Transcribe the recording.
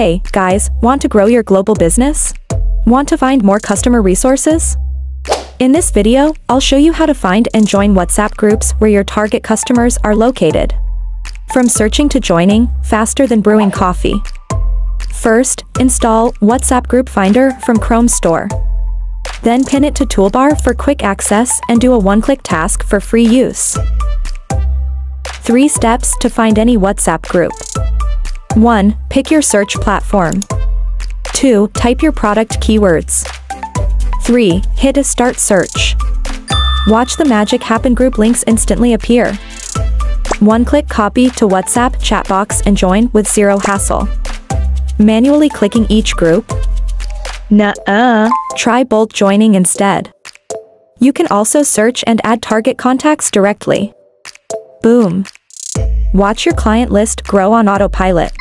Hey, guys, want to grow your global business? Want to find more customer resources? In this video, I'll show you how to find and join WhatsApp groups where your target customers are located. From searching to joining, faster than brewing coffee. First, install WhatsApp Group Finder from Chrome Store. Then pin it to toolbar for quick access and do a one-click task for free use. 3 steps to find any WhatsApp group. 1. Pick your search platform. 2. Type your product keywords. 3. Hit a start search. Watch the magic happen group links instantly appear. One click copy to WhatsApp chat box and join with zero hassle. Manually clicking each group? Nuh-uh. Try bulk joining instead. You can also search and add target contacts directly. Boom. Watch your client list grow on autopilot.